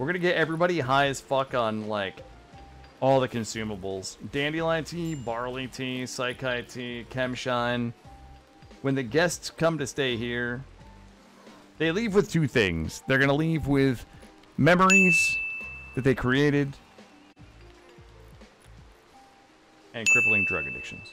We're gonna get everybody high as fuck on like all the consumables. Dandelion tea, barley tea, Psychite tea, Chemshine. When the guests come to stay here, they leave with two things. They're gonna leave with memories that they created and crippling drug addictions.